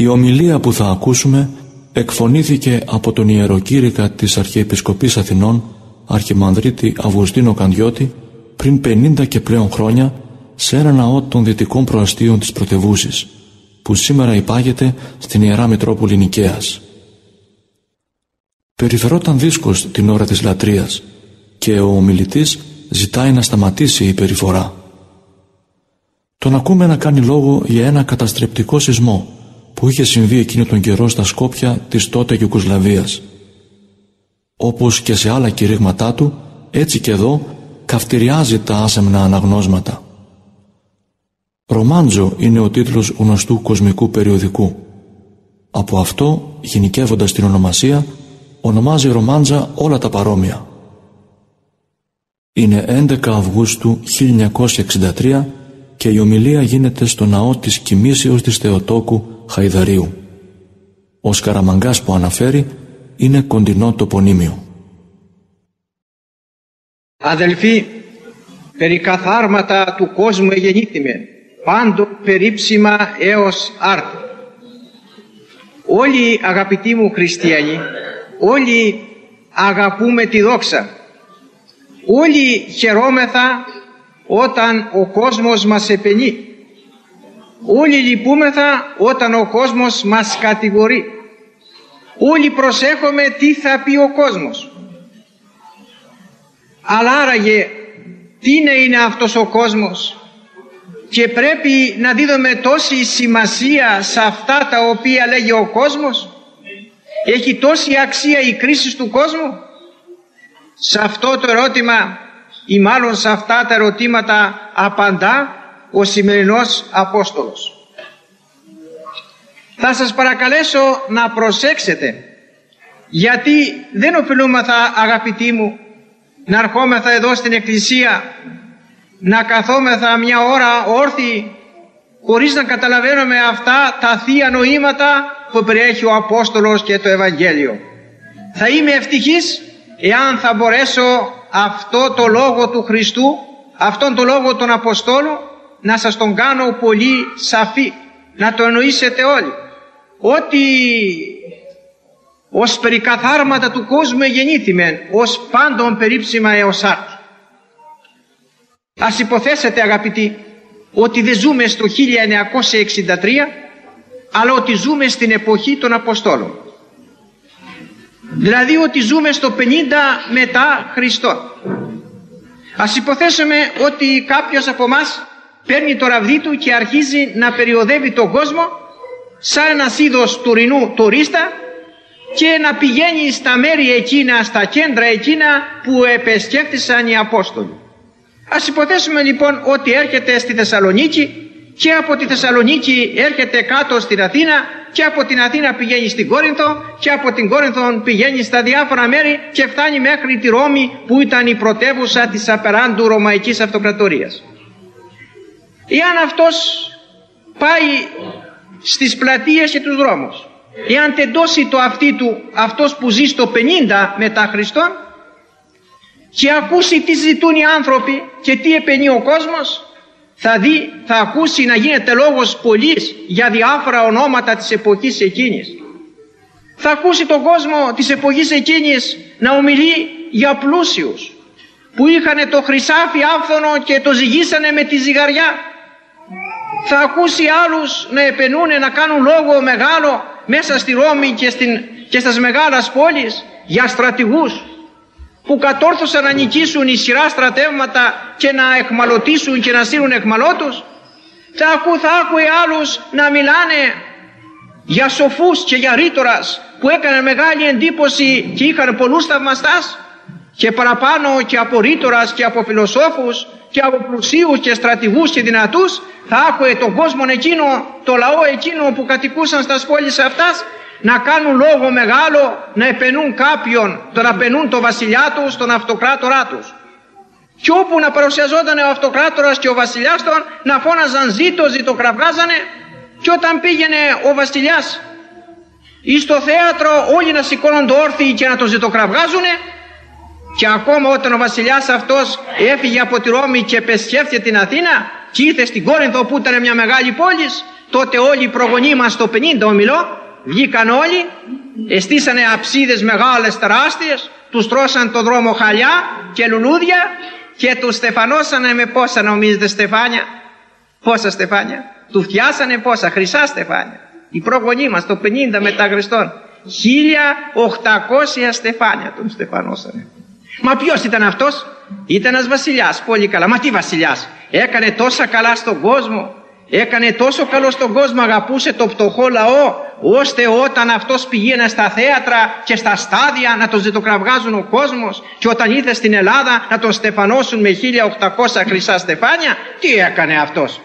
Η ομιλία που θα ακούσουμε εκφωνήθηκε από τον ιεροκήρυκα της Αρχιεπισκοπής Αθηνών Αρχιμανδρίτη Αυγουστίνο Κανδιώτη πριν 50 και πλέον χρόνια σε ένα ναό των δυτικών προαστίων της πρωτεύουσης που σήμερα υπάγεται στην Ιερά Μητρόπολη Νικαίας. Περιφερόταν δίσκος την ώρα της λατρείας και ο ομιλητής ζητάει να σταματήσει η περιφορά. Τον ακούμε να κάνει λόγο για ένα καταστρεπτικό σεισμό που είχε συμβεί εκείνο τον καιρό στα Σκόπια της τότε Ιουκοσλαβίας. Όπως και σε άλλα κηρύγματά του, έτσι και εδώ καυτηριάζει τα άσεμνα αναγνώσματα. «Ρομάντζο» είναι ο τίτλος γνωστού κοσμικού περιοδικού. Από αυτό, γενικεύοντας την ονομασία, ονομάζει Ρομάντζα όλα τα παρόμοια. Είναι 11 Αυγούστου 1963 και η ομιλία γίνεται στο ναό της Κοιμήσεως της Θεοτόκου Χαϊδαρίου. Ο Σκαραμαγκάς που αναφέρει είναι κοντινό τοπονίμιο. Αδελφοί, περί καθάρματα του κόσμου εγεννήθημε, πάντο περίψημα έως άρτη. Όλοι αγαπητοί μου χριστιανοί, όλοι αγαπούμε τη δόξα. Όλοι χαιρόμεθα όταν ο κόσμος μας επενεί. Όλοι λυπούμεθα όταν ο κόσμος μας κατηγορεί. Όλοι προσέχουμε τι θα πει ο κόσμος. Αλλά άραγε τι είναι, είναι αυτός ο κόσμος; Και πρέπει να δίδουμε τόση σημασία σε αυτά τα οποία λέγει ο κόσμος; Έχει τόση αξία η κρίση του κόσμου; Σε αυτό το ερώτημα ή μάλλον σε αυτά τα ερωτήματα απαντά ο σημερινός Απόστολος. Θα σας παρακαλέσω να προσέξετε γιατί δεν οφειλούμεθα αγαπητοί μου να ερχόμεθα εδώ στην Εκκλησία να καθόμεθα μια ώρα όρθιοι χωρίς να καταλαβαίνουμε αυτά τα θεία νοήματα που περιέχει ο Απόστολος και το Ευαγγέλιο. Θα είμαι ευτυχής εάν θα μπορέσω αυτό το λόγο του Χριστού, αυτόν το λόγο των Αποστόλων να σας τον κάνω πολύ σαφή, να το εννοήσετε όλοι. Ότι ως περικαθάρματα του κόσμου γεννήθημεν, ως πάντων περίψημα έως άρτη. Ας υποθέσετε αγαπητοί ότι δεν ζούμε στο 1963 αλλά ότι ζούμε στην εποχή των Αποστόλων. Δηλαδή ότι ζούμε στο 50 μετά Χριστό. Ας υποθέσουμε ότι κάποιος από μας παίρνει το ραβδί του και αρχίζει να περιοδεύει τον κόσμο σαν ένας είδος τουρινού τουρίστα και να πηγαίνει στα μέρη εκείνα, στα κέντρα εκείνα που επεσκέφτησαν οι Απόστολοι. Ας υποθέσουμε λοιπόν ότι έρχεται στη Θεσσαλονίκη και από τη Θεσσαλονίκη έρχεται κάτω στην Αθήνα και από την Αθήνα πηγαίνει στην Κόρινθο και από την Κόρινθο πηγαίνει στα διάφορα μέρη και φτάνει μέχρι τη Ρώμη που ήταν η πρωτεύουσα της απεράντου Ρωμαϊκής Αυτοκρατορίας. Εάν αυτός πάει στις πλατείες και τους δρόμους, εάν τεντώσει το αυτί του αυτός που ζει στο 50 μετά Χριστόν και ακούσει τι ζητούν οι άνθρωποι και τι επενεί ο κόσμος, θα δει, θα ακούσει να γίνεται λόγος πολλής για διάφορα ονόματα της εποχής εκείνης. Θα ακούσει τον κόσμο της εποχής εκείνης να ομιλεί για πλούσιους που είχαν το χρυσάφι άφθονο και το ζυγίσανε με τη ζυγαριά. Θα ακούσει άλλους να επενούν, να κάνουν λόγο μεγάλο μέσα στη Ρώμη και, στην, και στις μεγάλες πόλεις για στρατηγούς που κατόρθωσαν να νικήσουν ισχυρά στρατεύματα και να εχμαλωτήσουν και να στείλουν εχμαλώτους θα, ακού, θα άκουε άλλους να μιλάνε για σοφούς και για ρήτορας που έκανε μεγάλη εντύπωση και είχαν πολλούς θαυμαστάς και παραπάνω και από ρήτορας και από φιλοσόφους και από πλουσίους και στρατηγούς και δυνατούς θα άκουε τον κόσμο εκείνο, το λαό εκείνο που κατοικούσαν στα πόλεις αυτάς να κάνουν λόγο μεγάλο να επενούν κάποιον, τον απενούν τον βασιλιά τους, τον αυτοκράτορά τους. Και όπου να παρουσιαζόταν ο αυτοκράτορας και ο βασιλιάς των να φώναζαν ζήτω, ζητοκραυγάζανε και όταν πήγαινε ο βασιλιάς ή στο θέατρο όλοι να σηκώνονται όρθιοι και να τον ζητοκραυγάζουνε και ακόμα όταν ο βασιλιάς αυτός έφυγε από τη Ρώμη και επεσχεύτηκε την Αθήνα και ήρθε στην Κόρινθο που ήταν μια μεγάλη πόλης τότε όλοι οι προγονείς μας το 50 ομιλώ βγήκαν όλοι εστίσανε αψίδες μεγάλες τεράστιες τους τρώσαν το δρόμο χαλιά και λουλούδια και τους στεφανώσανε με πόσα νομίζετε στεφάνια; Πόσα στεφάνια; Τους φτιάσανε πόσα; Χρυσά στεφάνια οι προγονείς μας το 50 μετά Χριστόν 1800 στεφάνια τον στεφανώσανε Μα ποιος ήταν αυτός, ήταν ένας βασιλιάς. Πολύ καλά. Μα τι βασιλιάς, έκανε τόσα καλά στον κόσμο. Έκανε τόσο καλό στον κόσμο, αγαπούσε το πτωχό λαό, ώστε όταν αυτός πηγαίνει στα θέατρα και στα στάδια να τον ζητοκραυγάζουν ο κόσμος και όταν ήρθε στην Ελλάδα να τον στεφανώσουν με 1800 χρυσά στεφάνια, τι έκανε αυτός.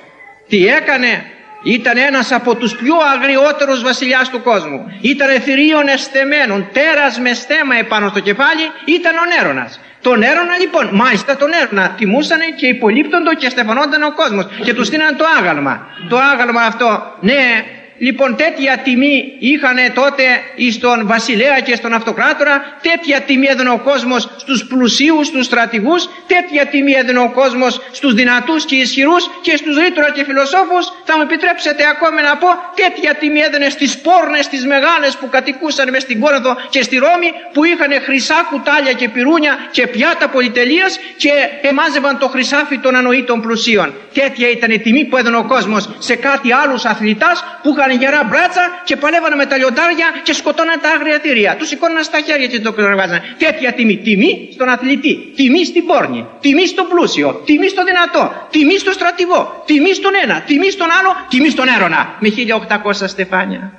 Τι έκανε, ήταν ένας από τους πιο αγριότερους βασιλιάς του κόσμου. Ήταν θηρίων εστεμένων, τέρας με στέμα επάνω στο κεφάλι, ήταν ο Νέρονας. Τον Έρωνα λοιπόν, μάλιστα τον Έρωνα, τιμούσαν και υπολείπτοντο και στεφανόνταν ο κόσμος και τους στείλαν το άγαλμα. Το άγαλμα αυτό, ναι, Λοιπόν τέτοια τιμή είχαν τότε στον βασιλέα και στον αυτοκράτορα, τέτοια τιμή έδινε ο κόσμος στους πλουσίους, στους στρατηγούς, τέτοια τιμή έδινε ο κόσμος στους δυνατούς και ισχυρούς και στους ρήτορα και φιλοσόφους, θα μου επιτρέψετε ακόμη να πω, τέτοια τιμή έδινε στις πόρνες τις μεγάλες που κατοικούσαν μες στην Κόρδο και στη Ρώμη, που είχαν χρυσά κουτάλια και πυρούνια και πιάτα πολυτελείας και εμάζευαν το χρυσάφι των ανοήτων πλουσίων. Τέτοια ήταν η τιμή που έδινε ο κόσμος σε κάτι άλλους αθλητάς που είχαν γερά μπράτσα και παλεύανε με τα λιοντάρια και σκοτώναν τα άγρια θηρία. Τους σηκώναν στα χέρια και το κρεβάζαν. Τέτοια τιμή. Τιμή στον αθλητή, τιμή στην πόρνη, τιμή στο πλούσιο, τιμή στο δυνατό, τιμή στο στρατηγό, τιμή στον ένα, τιμή στον άλλο, τιμή στον έρωνα. Με 1800 στεφάνια.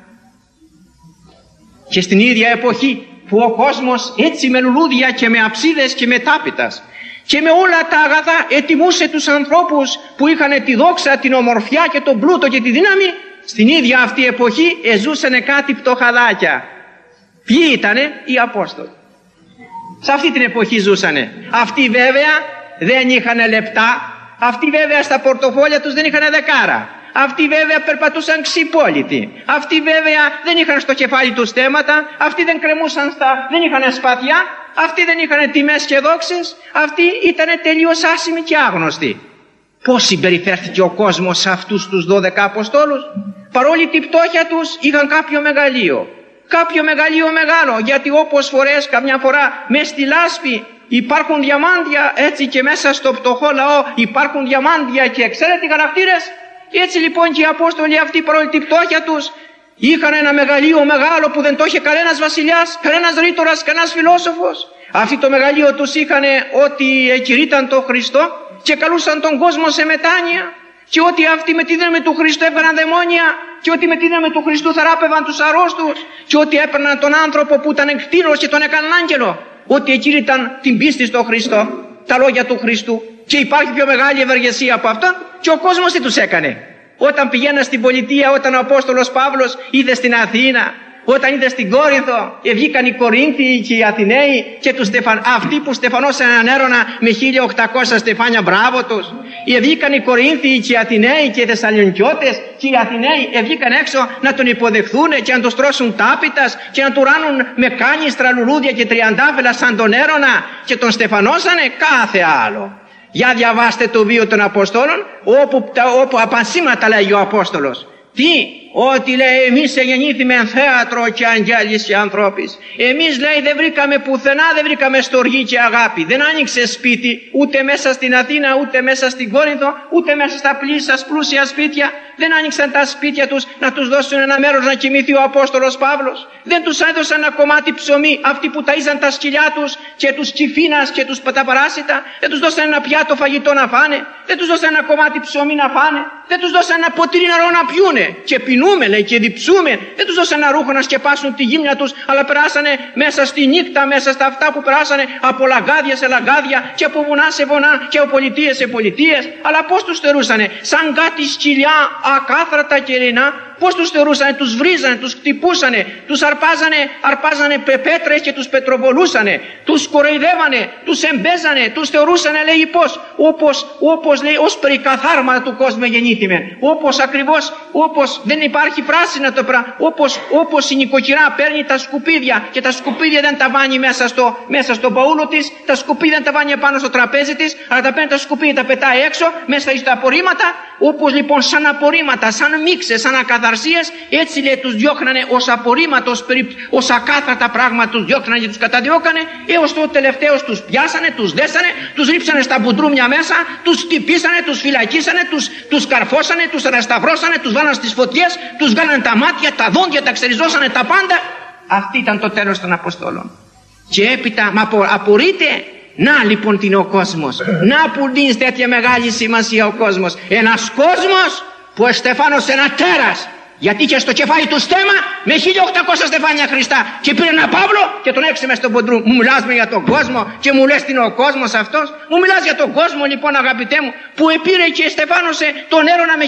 Και στην ίδια εποχή που ο κόσμος έτσι με λουλούδια και με αψίδες και με τάπητας και με όλα τα αγαθά ετοιμούσε τους ανθρώπους που είχαν τη δόξα, την ομορφιά και τον πλούτο και τη δύναμη στην ίδια αυτή εποχή εζούσανε κάτι πτωχαδάκια. Ποιοι ήτανε; Οι Απόστολοι. Σε αυτή την εποχή ζούσανε. Αυτοί βέβαια δεν είχαν λεπτά. Αυτοί βέβαια στα πορτοφόλια τους δεν είχαν δεκάρα. Αυτοί βέβαια περπατούσαν ξυπόλοιτοι. Αυτοί βέβαια δεν είχαν στο κεφάλι τους θέματα. Αυτοί δεν κρεμούσαν στα... δεν είχαν σπαθιά. Αυτοί δεν είχαν τιμές και δόξες. Αυτοί ήταν τελείως άσημοι και άγνωστοι. Πώς συμπεριφέρθηκε ο κόσμος σε αυτούς τους 12 Αποστόλους; Παρόλη την πτώχεια τους είχαν κάποιο μεγαλείο. Κάποιο μεγαλείο μεγάλο γιατί όπως φορές καμιά φορά μες στη λάσπη υπάρχουν διαμάντια έτσι και μέσα στο πτωχό λαό υπάρχουν διαμάντια και εξαίρετοι χαρακτήρες; Έτσι λοιπόν και οι Απόστολοι αυτοί παρόλη την πτώχεια τους είχαν ένα μεγαλείο μεγάλο που δεν το είχε κανένας βασιλιάς, κανένας ρήτορας, κανένας φιλόσοφος. Αυτοί το μεγαλείο τους είχαν ότι εκηρύταν τον Χριστό και καλούσαν τον κόσμο σε μετάνοια και ότι αυτοί με τη δύναμη του Χριστού έβγαλαν δαιμόνια και ότι με τη δύναμη του Χριστού θεράπευαν τους αρρώστους και ότι έπαιρναν τον άνθρωπο που ήταν εκτήρος και τον έκαναν άγγελο. Ότι εκείνη ήταν την πίστη στον Χριστό τα λόγια του Χριστού. Και υπάρχει πιο μεγάλη ευεργεσία από αυτόν και ο κόσμος τι τους έκανε. Όταν πηγαίνα στην πολιτεία όταν ο Απόστολος Παύλος είδε στην Αθήνα όταν είδε στην Κόρινθο βγήκαν οι Κορίνθιοι και οι Αθηναίοι και τους στεφαν... αυτοί που στεφανώσαν έναν έρωνα με 1800 στεφάνια μπράβο τους. Βγήκαν οι Κορίνθιοι και οι Αθηναίοι και οι Θεσσαλονικιώτες και οι Αθηναίοι βγήκαν έξω να τον υποδεχθούν και να τον στρώσουν τάπητας και να τους ράνουν με κάνιστρα, λουλούδια και τριαντάφυλλα σαν τον έρωνα και τον στεφανώσανε κάθε άλλο. Για διαβάστε το βίο των Αποστόλων όπου, όπου απασήματα λέγει ο Απόστολος. Τι; Ότι λέει εμείς εγεννήθημε θέατρο και αγγέλης και ανθρώπης. Εμείς λέει δεν βρήκαμε πουθενά, δεν βρήκαμε στοργή και αγάπη. Δεν άνοιξε σπίτι ούτε μέσα στην Αθήνα, ούτε μέσα στην Κόρινθο, ούτε μέσα στα πλήσια πλούσια σπίτια. Δεν άνοιξαν τα σπίτια τους να τους δώσουν ένα μέρος να κοιμηθεί ο Απόστολος Παύλος. Δεν τους έδωσαν ένα κομμάτι ψωμί αυτοί που ταΐζαν τα σκυλιά τους και τους κυφίνας και τους παταπαράσιτα. Δεν τους δώσαν ένα πιάτο φαγητό να φάνε. Δεν τους δώσαν ένα κομμάτι ψωμί να φάνε. Δεν τους δώσαν ένα ποτήρι νερό να πιούνε. Και πεινούμε λέει και διψούμε. Δεν τους δώσαν ένα ρούχο να σκεπάσουν τη γύμνια τους αλλά περάσανε μέσα στη νύχτα, μέσα στα αυτά που περάσανε από λαγκάδια σε λαγκάδια και από βουνά σε βουνά και από πολιτείες σε πολιτείες. Αλλά πώς τους θερούσανε σαν κάτι σκυλιά ακάθρατα και ρινά Πώς τους θεωρούσανε, τους βρίζανε, τους χτυπούσανε, τους αρπάζανε, αρπάζανε πέτρες και τους πετροβολούσανε, τους κοροϊδεύανε, τους εμπέζανε, τους θεωρούσανε λέει πώς, όπως, όπως λέει ως περί καθάρματα του κόσμου γεννήθημε, όπως ακριβώς, όπως δεν υπάρχει πράσινα το πράγμα, όπως, όπως η νοικοκυρά παίρνει τα σκουπίδια και τα σκουπίδια δεν τα βάνει μέσα στο, μέσα στο παούλο της, τα σκουπίδια δεν τα βάνει πάνω στο τραπέζι της, αλλά τα παίρνει τα σκουπίδια, τα πετάει έξω, μέσα στα απορρίμματα, όπως λοιπόν σαν απορρίμματα, σαν μίξες, σαν ακαθαρσίες, έτσι λέει τους διώχνανε ως απορρίμματα, ως, περι, ως ακάθαρτα πράγματα τους διώχνανε και τους καταδιώκανε, έως το τελευταίος τους πιάσανε, τους δέσανε, τους ρίψανε στα μπουντρούμια μέσα, τους χτυπήσανε, τους φυλακίσανε, τους, τους καρφώσανε, τους ανασταυρώσανε, τους βάλανε στις φωτιές, τους βγάλανε τα μάτια, τα δόντια, τα ξεριζώσανε τα πάντα. Αυτή ήταν το τέλος των Αποστόλων. Και έπειτα, μα απορείτε, να λοιπόν τι είναι ο κόσμος. Να που δίνεις τέτοια μεγάλη σημασία ο κόσμος. Ένας κόσμος που εστεφάνωσε ένα τέρας γιατί και στο κεφάλι του στέμα με 1800 στεφάνια Χριστά και πήρε ένα Παύλο και τον έξιμε στον ποντρού. Μου μιλάς με για τον κόσμο και μου λες τι είναι ο κόσμος αυτός. Μου μιλάς για τον κόσμο λοιπόν αγαπητέ μου που επήρε και στεφάνωσε τον έρωνα με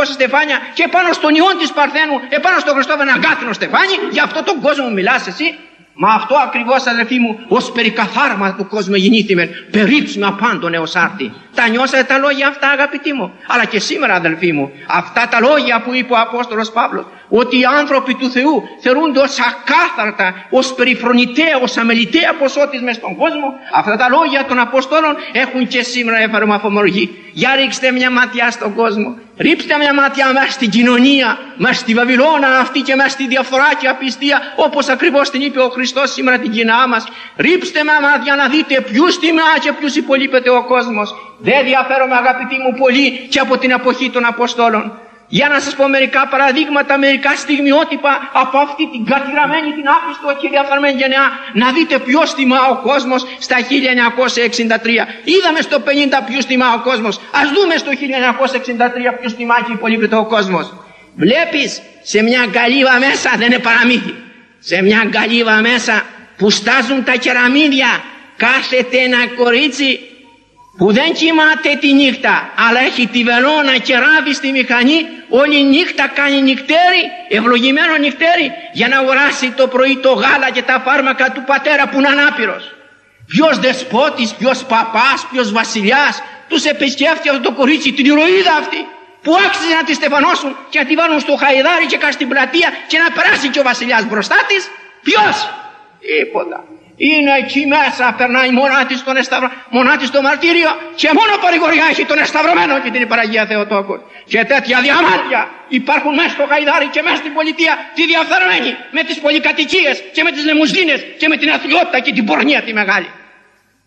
1800 στεφάνια και πάνω στον ιόν της Παρθένου επάνω στον Χριστό ένα γκάθινο στεφάνι. Για αυτό τον κόσμο μου μιλάς εσύ. Μα αυτό ακριβώς αδελφοί μου ως περικαθάρμα του κόσμου γεννήθημεν περίψουμε απάντων έως άρτη. Τα νιώσατε τα λόγια αυτά αγαπητοί μου; Αλλά και σήμερα αδελφοί μου αυτά τα λόγια που είπε ο Απόστολος Παύλος ότι οι άνθρωποι του Θεού θεωρούνται ως ακάθαρτα, ως περιφρονητέα, ως αμεληταία ποσότης μες στον κόσμο. Αυτά τα λόγια των Αποστόλων έχουν και σήμερα εφαρμοφομοργή. Για ρίξτε μια ματιά στον κόσμο. Ρίψτε μια ματιά μέσα στην κοινωνία, μέσα στη Βαβυλώνα αυτή και μέσα στη διαφορά και απιστία όπως ακριβώς την είπε ο Χριστός σήμερα την κοινά μας. Ρίψτε μια ματιά να δείτε ποιους τιμά και ποιους υπολείπεται ο κόσμος. Δεν διαφέρομαι αγαπητοί μου πολύ και από την εποχή των Αποστόλων. Για να σας πω μερικά παραδείγματα, μερικά στιγμιότυπα από αυτή την κατηραμένη, την άπιστο και διαφθαρμένη γενεά. Να δείτε ποιος τιμά ο κόσμος στα 1963. Είδαμε στο 50 ποιος τιμά ο κόσμος. Ας δούμε στο 1963 ποιος τιμά και υπολείπεται ο κόσμος. Βλέπεις σε μια γκαλίβα μέσα, δεν είναι παραμύθι. Σε μια γκαλίβα μέσα που στάζουν τα κεραμίδια κάθεται ένα κορίτσι που δεν κοιμάται τη νύχτα αλλά έχει τη βελόνα και ράβει στη μηχανή όλη νύχτα κάνει νυχτέρι ευλογημένο νυχτέρι για να αγοράσει το πρωί το γάλα και τα φάρμακα του πατέρα που είναι ανάπηρος ποιος δεσπότης, ποιος παπάς, ποιος βασιλιάς τους επισκέφτει αυτό το κορίτσι την ηρωίδα αυτή που άξιζε να τη στεφανώσουν και να τη βάλουν στο χαϊδάρι και κάτω στην πλατεία και να περάσει και ο βασιλιάς μπροστά της ποιος τίποτα είναι εκεί μέσα, περνάει μόνα τη τον εσταυρο... μόνα της το μαρτύριο και μόνο παρηγοριά έχει τον εσταυρωμένο και την Παναγία Θεοτόκο. Και τέτοια διαμάντια υπάρχουν μέσα στο Χαϊδάρι και μέσα στην πολιτεία τη διαφθαρμένη με τις πολυκατοικίες και με τις λεμουζίνες και με την αθλειότητα και την πορνεία τη μεγάλη.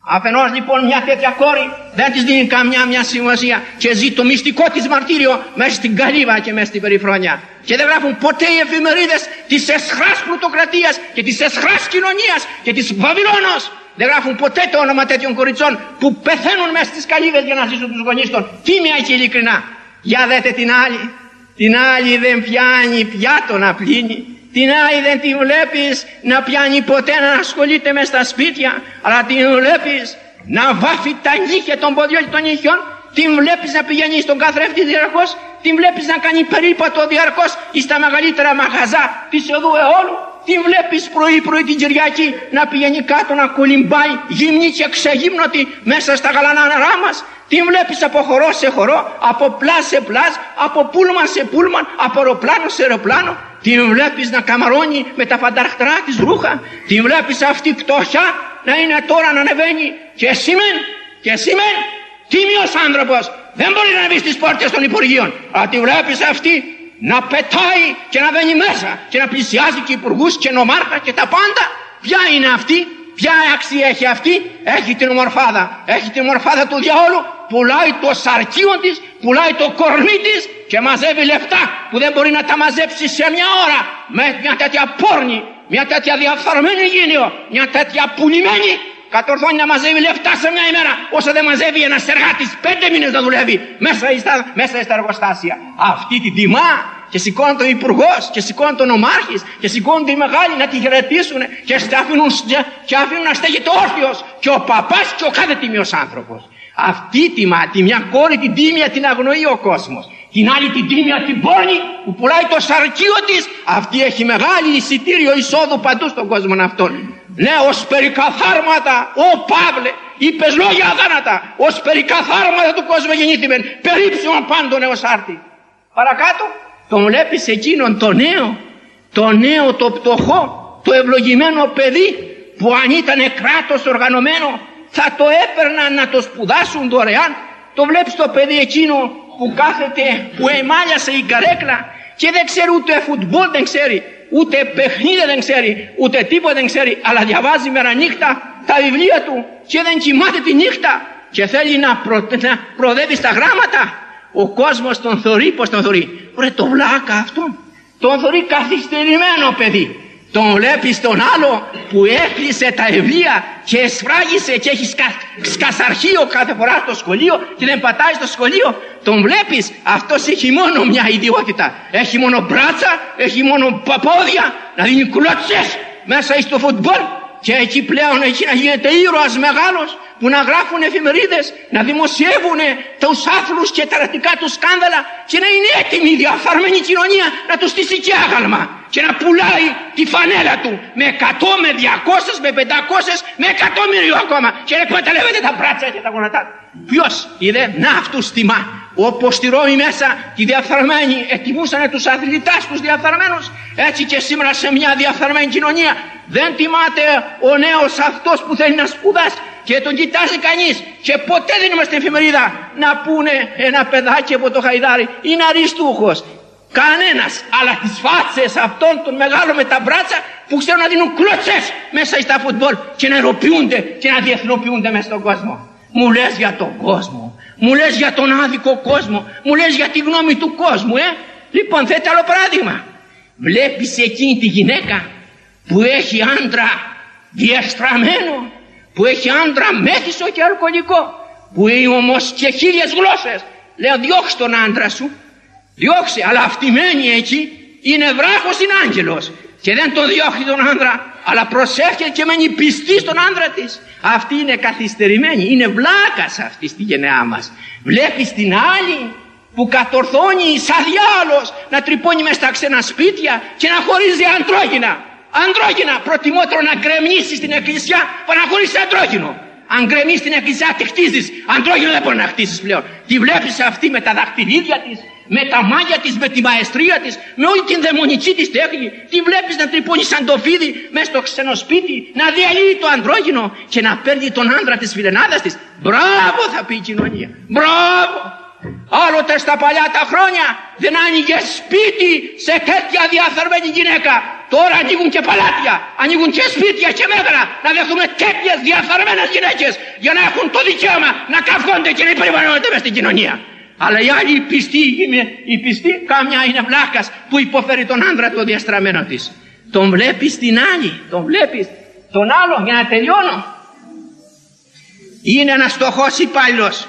Αφενός λοιπόν μια τέτοια κόρη δεν της δίνει καμιά μια σημασία και ζει το μυστικό της μαρτύριο μέσα στην καλύβα και μέσα στην περιφρόνια. Και δεν γράφουν ποτέ οι εφημερίδες της εσχράς πλουτοκρατίας και της εσχράς κοινωνίας και της Βαβυλώνος. Δεν γράφουν ποτέ το όνομα τέτοιων κοριτσών που πεθαίνουν μέσα στις καλύβες για να ζήσουν τους γονείς των. Τίμια και ειλικρινά. Για δέτε την άλλη. Την άλλη δεν πιάνει πιάτο να πλύνει την άλλη δεν τη βλέπεις να πιάνει ποτέ να ασχολείται μες στα σπίτια, αλλά την βλέπεις να βάφει τα νύχια των ποδιών και των νύχιων, την βλέπεις να πηγαίνει στον καθρέφτη διαρκώς, την βλέπεις να κάνει περίπατο διαρκώς ή στα μεγαλύτερα μαγαζιά της οδού Αιόλου, την βλέπεις πρωί πρωί την Κυριακή να πηγαίνει κάτω να κολυμπάει γυμνή και ξεγύμνωτη μέσα στα γαλανά νερά μας, την βλέπεις από χορό σε χορό, από πλαζ σε πλαζ, από πούλμαν σε πούλμαν, από αεροπλάνο σε αεροπλάνο, την βλέπεις να καμαρώνει με τα φανταχτρά της ρούχα. Την βλέπεις αυτή πτώχεια να είναι τώρα να ανεβαίνει. Και σήμεν, και σήμεν, τίμιος άνθρωπος. Δεν μπορεί να μπει στις πόρτες των Υπουργείων. Αλλά τη βλέπεις αυτή να πετάει και να μπαίνει μέσα και να πλησιάζει και υπουργούς και νομάρχα και τα πάντα. Ποια είναι αυτή, ποια αξία έχει αυτή, έχει την ομορφάδα, έχει την ομορφάδα του διαόλου, πουλάει το σαρκείο της, πουλάει το κορμί της και μαζεύει λεφτά που δεν μπορεί να τα μαζέψει σε μια ώρα με μια τέτοια πόρνη, μια τέτοια διαφθαρμένη γύναιο, μια τέτοια πουλημένη κατορθώνει να μαζεύει λεφτά σε μια ημέρα όσο δεν μαζεύει ένας εργάτης πέντε μήνες να δουλεύει μέσα στα, μέσα στα εργοστάσια. Αυτή την τιμά και σηκώνει τον υπουργός και σηκώνει τον ομάρχης και σηκώνουν οι μεγάλοι να τη χαιρετήσουν και αφήνουν, και αφήνουν να στέκεται όρθιος και ο παπάς και ο κάθε τιμίος άνθρωπος. Αυτή τη, τη μια κόρη την τίμια την αγνοεί ο κόσμος. Την άλλη την τίμια την πόρνη που πουλάει το σαρκείο της. Αυτή έχει μεγάλη εισιτήριο εισόδου παντού στον κόσμο αυτόν. Ναι, ως περικαθάρματα, ο Παύλε, είπες λόγια αδάνατα, ως περικαθάρματα του κόσμου γεννήθημεν, περίψημα πάντων έως άρτη. Παρακάτω, τον βλέπεις εκείνον το νέο, το νέο το πτωχό, το ευλογημένο παιδί που αν ήταν κράτος οργανωμένο θα το έπαιρναν να το σπουδάσουν δωρεάν. Το βλέπεις το παιδί εκείνο που κάθεται, που εμάλιασε η καρέκλα και δεν ξέρει ούτε φουτμπολ δεν ξέρει, ούτε παιχνίδι δεν ξέρει, ούτε τίποτα δεν ξέρει, αλλά διαβάζει μέρα νύχτα τα βιβλία του και δεν κοιμάται τη νύχτα και θέλει να, προ, να προδεύει στα γράμματα. Ο κόσμος τον θωρεί, πώς τον θωρεί. Βρε το βλάκα αυτό. Τον θωρεί καθυστερημένο παιδί. Τον βλέπεις τον άλλο που έκλεισε τα βιβλία και εσφράγισε και έχει σκα, σκασαρχείο κάθε φορά στο σχολείο και δεν πατάει στο σχολείο. Τον βλέπεις, αυτός έχει μόνο μια ιδιότητα. Έχει μόνο μπράτσα, έχει μόνο παπόδια, να δίνει κλώτσες μέσα στο φουτμπολ και εκεί πλέον εκεί να γίνεται ήρωας μεγάλος που να γράφουν εφημερίδες, να δημοσιεύουν τους άθλους και τα ερωτικά του σκάνδαλα και να είναι έτοιμη η διαφαρμένη κοινωνία να τους στήσει και άγαλμα και να πουλάει τη φανέλα του με 100, με 200, με 500, με εκατομμύριο ακόμα και να εκμεταλλεύεται τα μπράτσα και τα γονατά. Ποιος είδε, να αυτούς τιμά. Όπως στη Ρώμη μέσα τη διαφθαρμένοι ετοιμούσαν τους αθλητάς τους διαφθαρμένους έτσι και σήμερα σε μια διαφθαρμένη κοινωνία δεν τιμάται ο νέος αυτός που θέλει να σπουδάσει και τον κοιτάζει κανείς και ποτέ δεν είμαστε εφημερίδα να πούνε ένα παιδάκι από το Χαϊδάρι είναι αριστούχος κανένας. Αλλά τις φάτσες αυτών των μεγάλων με τα μπράτσα που ξέρουν να δίνουν κλωτσές μέσα στα φουτμπολ και να ερωποιούνται και να διεθνοποιούνται μέσα στον κόσμο. Μου λες για τον κόσμο. Μου λες για τον άδικο κόσμο. Μου λες για τη γνώμη του κόσμου ε; λοιπόν θέτε άλλο παράδειγμα. Βλέπεις εκείνη τη γυναίκα που έχει άντρα διαστραμμένο που έχει άντρα μέθησο και αλκοολικό που είναι όμως και χίλιες γλώσσες. Λέω διώξε τον άντρα σου διώξε αλλά αυτή μένει εκεί είναι βράχος είναι άγγελος και δεν τον διώχνει τον άντρα αλλά προσέχει και μένει πιστή στον άντρα της αυτή είναι καθυστερημένη είναι βλάκας αυτή στη γενεά μας βλέπεις την άλλη που κατορθώνει σαν διάλος να τρυπώνει μέσα στα ξένα σπίτια και να χωρίζει αντρόγυνα Αντρόγυνα, προτιμότερο να γκρεμίσει στην εκκλησιά παρά να χωρίσεις αντρόγυνο. Αν γκρεμίσει την εκκλησιά, τη χτίζεις. Αντρόγυνο δεν μπορεί να χτίσει πλέον. Τη βλέπεις αυτή με τα δαχτυλίδια της, με τα μάγια της, με τη μαεστρία της, με όλη την δαιμονική της τέχνη. Τη βλέπεις να τρυπώνει σαν το φίδι μέσα στο ξενοσπίτι, να διαλύει το αντρόγυνο και να παίρνει τον άντρα της φιλενάδας της. Μπράβο, θα πει η κοινωνία. Μπράβο. Άλλοτε στα παλιά τα χρόνια δεν άνοιγες σπίτι σε τέτοια διαθαρμένη γυναίκα. Τώρα ανοίγουν και παλάτια, ανοίγουν και σπίτια και μέτρα να δεχθούμε τέτοιες διαθαρμένες γυναίκες για να έχουν το δικαίωμα να καυγόνται και να υπερηβαλλόνται μες στην κοινωνία. Αλλά οι άλλοι οι πιστοί, οι πιστοί κάμια είναι βλάκας που υποφέρει τον άντρα του διαστραμμένο της. Τον βλέπεις την άλλη, τον βλέπεις τον άλλο για να τελειώνω. Είναι ένας στοχός υπάλληλος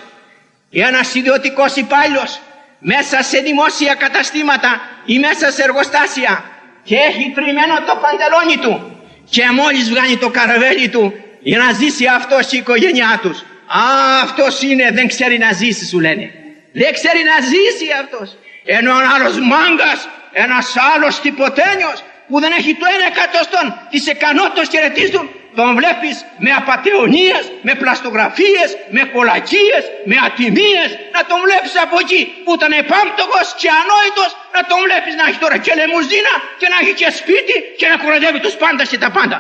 ένας ιδιωτικός υπάλληλος μέσα σε δημόσια καταστήματα ή μέσα σε εργοστάσια και έχει τριμμένο το παντελόνι του και μόλις βγάνει το καραβέλι του για να ζήσει αυτός η οικογένειά τους Α, αυτός είναι, δεν ξέρει να ζήσει σου λένε. Δεν ξέρει να ζήσει αυτός. Ενώ ο άλλος μάγκας, ένας άλλος τυποτένιος που δεν έχει το ένα εκατοστόν της ικανότητας και του τον βλέπεις με απαταιωνίες, με πλαστογραφίες, με κολακίες, με ατιμίες, να τον βλέπεις από εκεί που ήταν επάμπτωχος και ανόητος, να τον βλέπεις να έχει τώρα και λεμουζίνα και να έχει και σπίτι και να κουραδεύει τους πάντας και τα πάντα.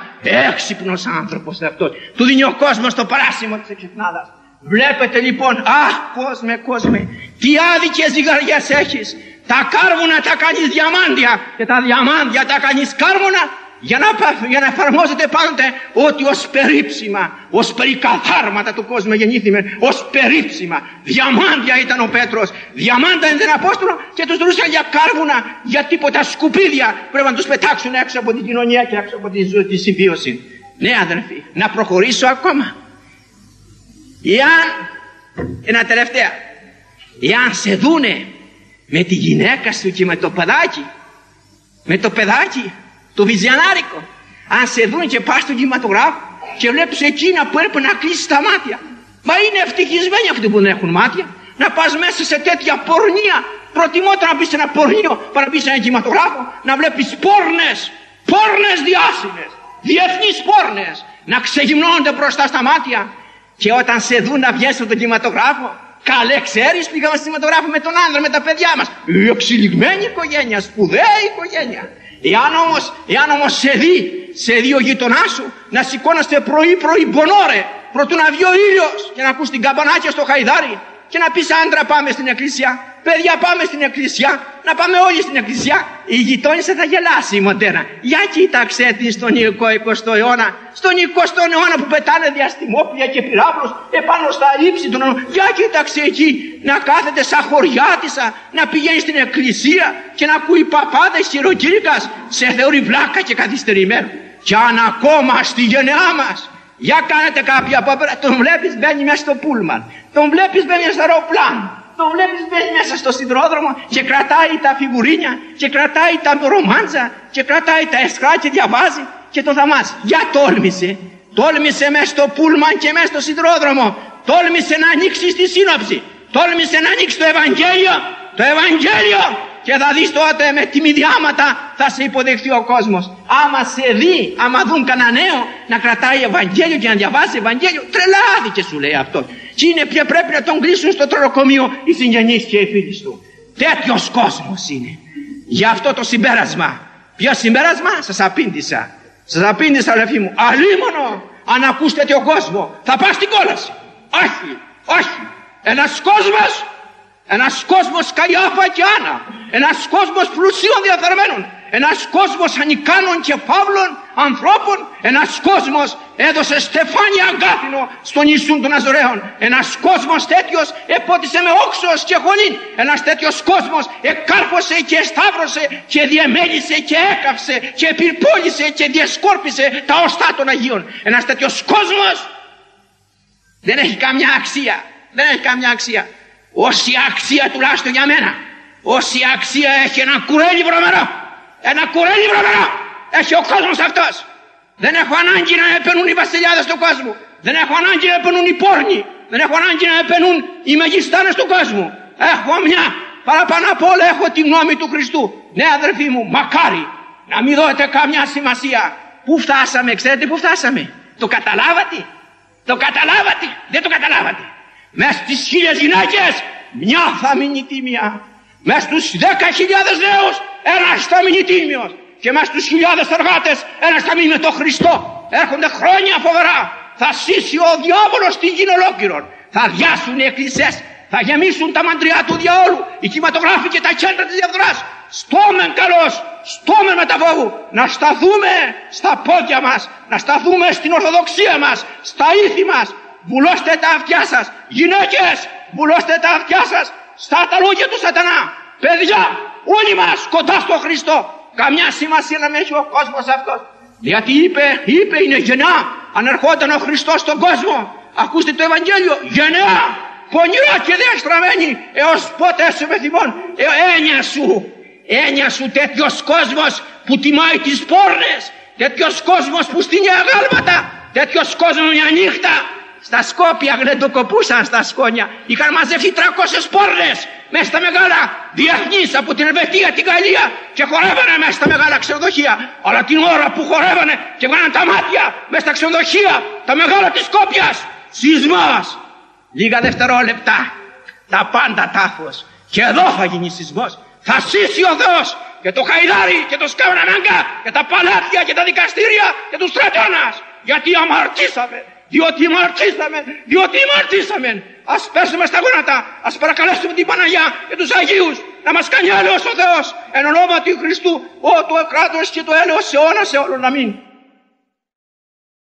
Έξυπνος άνθρωπος αυτός. Του δίνει ο κόσμος το παράσημο της εξυπνάδας. Βλέπετε λοιπόν, αχ κόσμε, κόσμε, τι άδικες ζυγαριές έχεις. Τα κάρβουνα τα κάνεις διαμάντια και τα διαμάντια τα κάνεις κάρβουνα για να, για να εφαρμόζεται πάντοτε ότι ως περίψημα, ως περικαθάρματα του κόσμου γεννήθημε, ως περίψημα. Διαμάντια ήταν ο Πέτρος, διαμάντα είναι τον Απόστολο και τους δρούσαν για κάρβουνα, για τίποτα σκουπίδια πρέπει να τους πετάξουν έξω από την κοινωνία και έξω από τη ζωή, τη συμβίωση. Ναι αδερφοί, να προχωρήσω ακόμα. Εάν, ένα τελευταίο, εάν σε δούνε με τη γυναίκα σου και με το παιδάκι, με το παιδάκι, το βυζιανάρικο. Αν σε δουν και πας στον κινηματογράφο και βλέπεις εκείνα που έπρεπε να κλείσεις τα μάτια. Μα είναι ευτυχισμένοι αυτοί που δεν έχουν μάτια. Να πας μέσα σε τέτοια πορνεία. Προτιμότερο να μπει σε ένα πορνείο παρά να μπει σε ένα κινηματογράφο. Να βλέπεις πόρνες. Πόρνες διάσημες. Διεθνείς πόρνες. Να ξεγυμνώνονται μπροστά στα μάτια. Και όταν σε δουν να βγαίνεις από τον κινηματογράφο Καλέ ξέρεις πήγαμε σηματογράφο με τον άντρα με τα παιδιά μας. Η εξελιγμένη οικογένεια, σπουδαία οικογένεια. Εάν όμως, εάν όμως σε δει, σε δει ο γειτονά σου να σηκώνεστε πρωί πρωί μπονόρε προτού να βγει ο ήλιος και να ακούς την καμπανάκια στο χαϊδάρι και να πεις άντρα πάμε στην εκκλησία, παιδιά πάμε στην εκκλησία, να πάμε όλοι στην εκκλησία. Η γειτόνισσα θα γελάσει η μοντέρνα. Για κοίταξε την στον 20ο αιώνα, στον 20ο αιώνα που πετάνε διαστημόπλια και πυράβλους επάνω στα ύψη των Για κοίταξε εκεί να κάθεται σαν χωριάτισα, να πηγαίνει στην εκκλησία και να ακούει παπάδες χειροκήρυκας, σε θεωρεί βλάκα και καθυστερημένο. Κι αν ακόμα στη γενεά μας για κάνετε κάποια απόπερα, τον βλέπεις μπαίνει μέσα στο πούλμαν, τον βλέπεις μπαίνει στο αεροπλάνο, τον βλέπεις μπαίνει μέσα στο σιδηρόδρομο και κρατάει τα φιγουρίνια και κρατάει τα ρομάντζα και κρατάει τα εσκρά και διαβάζει και το θαμάζει. Για τόλμησε, τόλμησε μέσα στο πούλμαν και μέσα στο σιδηρόδρομο, τόλμησε να ανοίξει τη σύνοψη, τόλμησε να ανοίξει το Ευαγγέλιο, το Ευαγγέλιο και θα δεις τότε με τιμιδιάματα θα σε υποδεχθεί ο κόσμος. Άμα σε δει, άμα δουν κανένα νέο να κρατάει Ευαγγέλιο και να διαβάζει Ευαγγέλιο, τρελάθηκε σου λέει αυτός. Και είναι πια πρέπει να τον κλείσουν στο τρολοκομείο οι συγγενείς και οι φίλοι του. Τέτοιος κόσμος είναι. Γι' αυτό το συμπέρασμα. Ποιο συμπέρασμα; Σας απήντησα. Σας απήντησα αδελφοί μου. Αλίμονο αν ακούς τέτοιο κόσμο θα πας στην κόλαση. Όχι, όχι. Ένας κόσμος ένας κόσμος Καϊάφα και Άννα. Ένας κόσμος πλουσίων διαφέρμένων. Ένας κόσμος ανικάνων και φαύλων ανθρώπων. Ένας κόσμος έδωσε στεφάνια αγκάθινο στον Ιησούν των Αζωραίων. Ένας κόσμος τέτοιος επότισε με όξος και χωνήν. Ένας τέτοιος κόσμος εκάρπωσε και σταύρωσε και διεμέλησε και έκαυσε και πυρπόλησε και διασκόρπισε τα οστά των Αγίων. Ένας τέτοιος κόσμος δεν έχει καμιά αξία. Δεν έχει καμιά αξία όση αξία τουλάχιστον για μένα. Όση αξία έχει ένα κουρέλι βρωμερό. Ένα κουρέλι βρωμερό. Έχει ο κόσμος αυτός. Δεν έχω ανάγκη να επενούν οι βασιλιάδες του κόσμου. Δεν έχω ανάγκη να επενούν οι πόρνοι. Δεν έχω ανάγκη να επενούν οι μεγιστάνες του κόσμου. Έχω μια παραπάνω απ' όλα έχω τη γνώμη του Χριστού. Ναι αδερφοί μου μακάρι να μην δώσετε καμιά σημασία. Πού φτάσαμε ξέρετε πού φτάσαμε; Το καταλάβατε; Το καταλάβατε; Δεν το καταλάβατε μες στις χίλιες γυναίκες μια θα μείνει τίμια. Μες στους δέκα χιλιάδες νέους ένας θα μείνει τίμιος. Και μες στους χιλιάδες εργάτες ένας θα μείνει με τον Χριστό. Έρχονται χρόνια φοβερά. Θα σύσει ο διάβολος την γη ολόκληρον. Θα διάσουν οι εκκλησίες θα γεμίσουν τα μαντριά του διαόλου. Οι κινηματογράφοι και τα κέντρα της διαφθοράς στόμεν καλός στόμεν με τα φόβου. Να σταθούμε στα πόδια μας να σταθούμε στην ορθοδοξία μας στα ήθη μας βουλώστε τα αυτιά σας γυναίκες! Βουλώστε τα αυτιά σας! Στα ταλούγια του σατανά! Παιδιά όλοι μας κοντά στο Χριστό! Καμιά σημασία να μην έχει ο κόσμος αυτός. Γιατί είπε, είπε είναι γενιά αν ερχόταν ο Χριστός στον κόσμο. Ακούστε το Ευαγγέλιο. Γενιά πονηρά και διαστραμμένη έως πότε σε θυμών ε, έννοια σου. Έννοια σου τέτοιος κόσμος που τιμάει τις πόρνες. Τέτοιος κόσμος που στείνει αγάλματα. Τέτοιος κόσμος μια νύχτα στα Σκόπια γλεντοκοπούσαν στα σκόνια. Είχαν μαζευτεί 300 πόρνες μέσα στα μεγάλα διεθνείς από την Ελβετία, την Γαλλία και χορεύανε μέσα στα μεγάλα ξενοδοχεία. Αλλά την ώρα που χορεύανε και βγάλαν τα μάτια μέσα στα ξενοδοχεία, τα μεγάλα της Σκόπιας, σεισμός. Λίγα δευτερόλεπτα, τα πάντα τάφος. Και εδώ θα γίνει σεισμός. Θα σύσει ο Θεός και το χαϊδάρι και το σκάβανανάγκα και τα παλάτια και τα δικαστήρια και τους στρατώνας. Γιατί αμαρτήσαμε διότι μαρτήσαμε, διότι μαρτήσαμε. Ας πέσουμε στα γόνατα, ας παρακαλέσουμε την Παναγιά και τους Αγίους να μας κάνει έλεος ο Θεός εν ονόματι Χριστού, ο το κράτος και το έλεος σε αιώνα σε όλων. Αμήν.